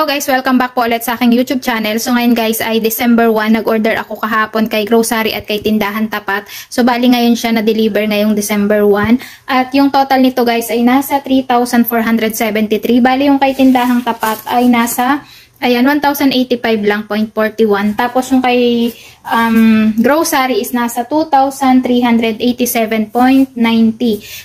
Hello guys, welcome back po ulit sa aking YouTube channel. So ngayon guys ay December 1, nag-order ako kahapon kay grocery at kay tindahan tapat. So bali ngayon siya na-deliver ngayong December 1. At yung total nito guys ay nasa 3,473. Bali yung kay tindahan tapat ay nasa Ayan, 1,085 lang, 0.41. Tapos yung kay um, grocery is nasa 2,387.90.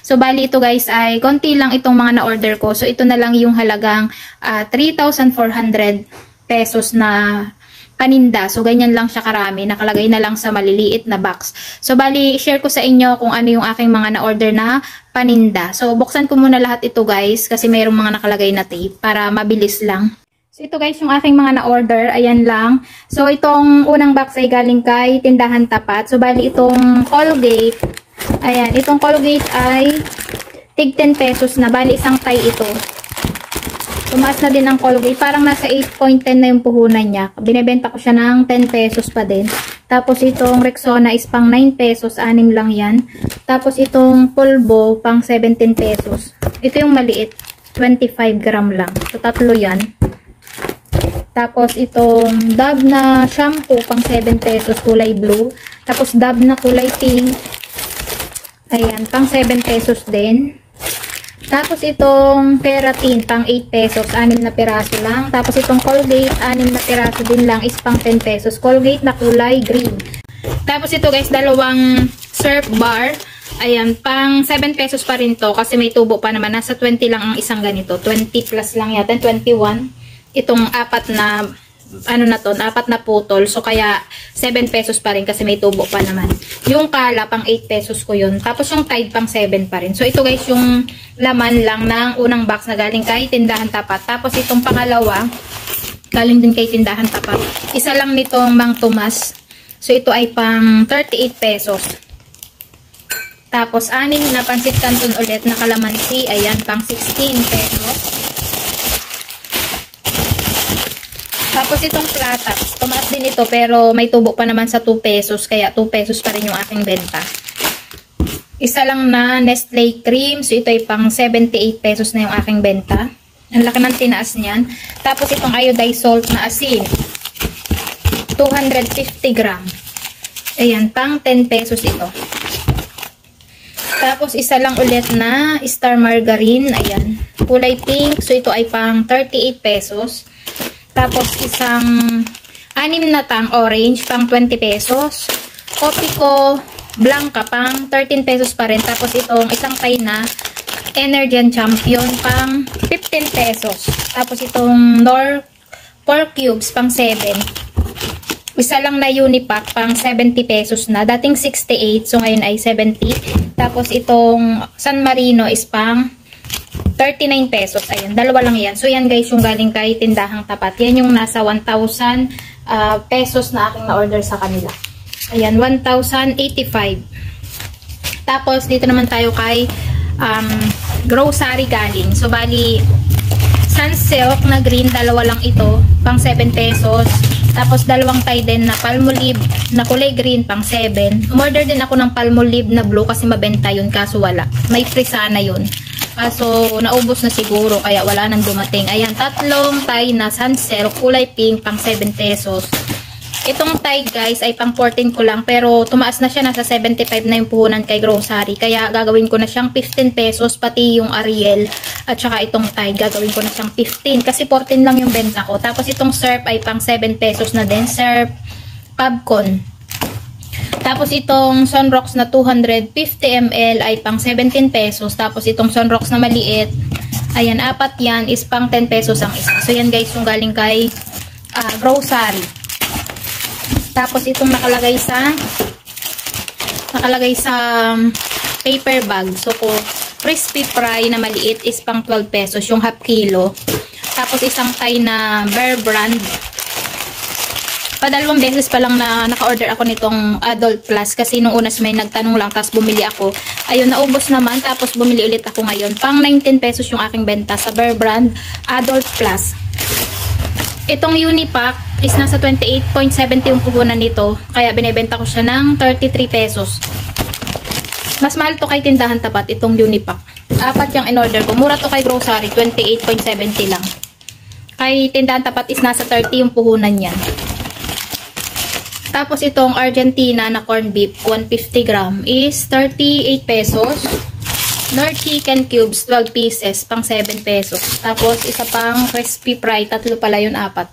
So, bali ito guys ay konti lang itong mga na-order ko. So, ito na lang yung halagang uh, ah, 3,400 pesos na paninda. So, ganyan lang siya karami. Nakalagay na lang sa maliliit na box. So, bali, share ko sa inyo kung ano yung aking mga na-order na paninda. So, buksan ko muna lahat ito guys kasi mayroong mga nakalagay na tape para mabilis lang. So, ito guys, yung aking mga na-order. Ayan lang. So, itong unang box ay galing kay Tindahan Tapat. So, bali itong Colgate. Ayan, itong Colgate ay tig 10 pesos na. Bali, isang tie ito. Tumaas na din ang Colgate. Parang nasa 8.10 na yung puhunan niya. Binebenta ko siya ng 10 pesos pa din. Tapos, itong Rexona is pang 9 pesos. Anim lang yan. Tapos, itong pulbo pang 17 pesos. Ito yung maliit. 25 gram lang. So, tatlo yan. Tapos itong Dove na shampoo pang 7 pesos kulay blue. Tapos Dove na kulay pink. Ayan, pang 7 pesos din. Tapos itong Keratin pang 8 pesos, 6 na piraso lang. Tapos itong Colgate, 6 na piraso din lang is pang 10 pesos. Colgate na kulay green. Tapos ito guys, dalawang surf bar. Ayan, pang 7 pesos pa rin to kasi may tubo pa naman. Nasa 20 lang ang isang ganito. 20 plus lang yata, 21 itong apat na ano na to, apat na putol. So, kaya 7 pesos pa rin kasi may tubo pa naman. Yung kala, pang 8 pesos ko yun. Tapos yung tide, pang 7 pa rin. So, ito guys, yung laman lang ng unang box na galing kay Tindahan Tapat. Tapos itong pangalawa, galing din kay Tindahan Tapat. Isa lang nitong Mang Tomas. So, ito ay pang 38 pesos. Tapos, anin na pansit canton ulit na kalamansi. Ayan, pang 16 pesos. Tapos itong platax, tumaas din ito pero may tubo pa naman sa 2 pesos kaya 2 pesos pa rin yung aking benta. Isa lang na Nestle cream, so ito ay pang 78 pesos na yung aking benta. Ang laki ng tinaas niyan. Tapos itong iodized salt na asin, 250 gram. Ayan, pang 10 pesos ito. Tapos isa lang ulit na star margarine, ayan, kulay pink, so ito ay pang 38 pesos. Tapos isang anim na tang orange pang 20 pesos. Kopi ko blanca pang 13 pesos pa rin. Tapos itong isang pay na Energian Champion pang 15 pesos. Tapos itong Nor 4 cubes pang 7. Isa lang na Unipack pang 70 pesos na. Dating 68, so ngayon ay 70. Tapos itong San Marino is pang 39 pesos. Ayan, dalawa lang yan. So, yan guys, yung galing kay tindahang tapat. Yan yung nasa 1,000 uh, pesos na aking na-order sa kanila. Ayan, 1,085. Tapos, dito naman tayo kay um, grocery galing. So, bali, Sunsilk na green, dalawa lang ito, pang 7 pesos. Tapos, dalawang tie din na palmolive na kulay green, pang 7. Umorder din ako ng palmolive na blue kasi mabenta yun, kaso wala. May free sana yun. Kaso, naubos na siguro, kaya wala nang dumating. Ayan, tatlong tie na sansel, kulay pink, pang 7 pesos. Itong tie, guys, ay pang 14 ko lang, pero tumaas na siya, nasa 75 na yung puhunan kay grocery. Kaya, gagawin ko na siyang 15 pesos, pati yung Ariel, at saka itong tie, gagawin ko na siyang 15, kasi 14 lang yung benta ko. Tapos, itong surf ay pang 7 pesos na din, surf Pubcon. Tapos itong Sunrocks na 250 ml ay pang 17 pesos. Tapos itong Sunrocks na maliit, ayan, apat yan is pang 10 pesos ang isa. So yan guys, yung galing kay uh, grocery. Tapos itong nakalagay sa nakalagay sa um, paper bag. So ko crispy fry na maliit is pang 12 pesos, yung half kilo. Tapos isang tie na Bear Brand Padalawang beses pa lang na naka-order ako nitong Adult Plus kasi nung unas may nagtanong lang tapos bumili ako. Ayun, naubos naman tapos bumili ulit ako ngayon. Pang 19 pesos yung aking benta sa Bear Brand Adult Plus. Itong Unipack is nasa 28.70 yung puhunan nito. Kaya binebenta ko siya ng 33 pesos. Mas mahal to kay tindahan tapat itong Unipack. Apat yung in-order ko. Mura to kay grocery, 28.70 lang. Kay tindahan tapat is nasa 30 yung puhunan niyan. Tapos itong Argentina na corned beef, 150 gram is 38 pesos. Nor chicken cubes, 12 pieces, pang 7 pesos. Tapos isa pang crispy fry, tatlo pala yun, apat.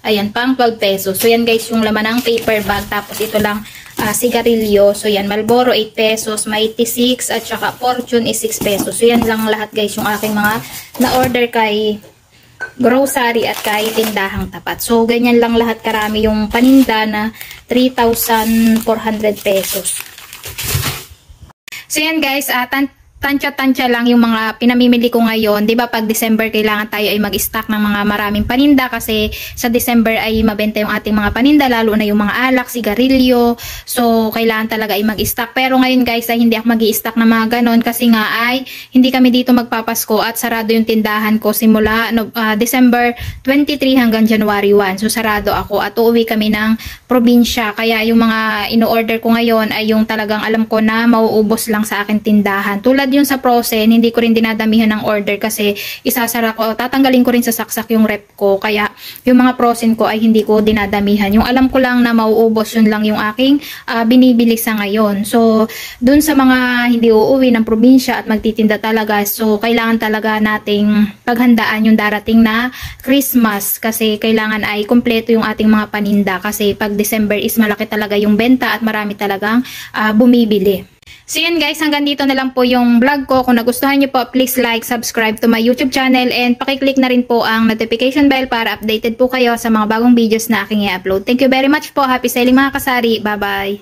Ayan, pang 12 pesos. So yan guys, yung laman ng paper bag. Tapos ito lang, uh, sigarilyo. So yan, Malboro 8 pesos, Mighty 6, at saka Fortune is 6 pesos. So yan lang lahat guys, yung aking mga na-order kay grocery at kahit tindahang tapat. So, ganyan lang lahat karami yung paninda na 3,400 pesos. So, yan guys, uh, tansya-tansya lang yung mga pinamimili ko ngayon. 'Di ba pag December kailangan tayo ay mag-stock ng mga maraming paninda kasi sa December ay mabenta yung ating mga paninda lalo na yung mga alak, sigarilyo. So kailangan talaga ay mag-stock. Pero ngayon guys ay hindi ako magi-stock ng mga ganon kasi nga ay hindi kami dito magpapasko at sarado yung tindahan ko simula no, uh, December 23 hanggang January 1. So sarado ako at uuwi kami ng probinsya. Kaya yung mga ino-order ko ngayon ay yung talagang alam ko na mauubos lang sa akin tindahan. Tulad Tulad yung sa Prosen, hindi ko rin dinadamihan ng order kasi isasara ko, tatanggalin ko rin sa saksak yung rep ko. Kaya yung mga Prosen ko ay hindi ko dinadamihan. Yung alam ko lang na mauubos, yun lang yung aking uh, binibili sa ngayon. So, dun sa mga hindi uuwi ng probinsya at magtitinda talaga, so kailangan talaga nating paghandaan yung darating na Christmas kasi kailangan ay kompleto yung ating mga paninda kasi pag December is malaki talaga yung benta at marami talagang uh, bumibili. So yun guys, hanggang dito na lang po yung vlog ko. Kung nagustuhan nyo po, please like, subscribe to my YouTube channel and pakiclick na rin po ang notification bell para updated po kayo sa mga bagong videos na aking i-upload. Thank you very much po. Happy sailing mga kasari. Bye-bye!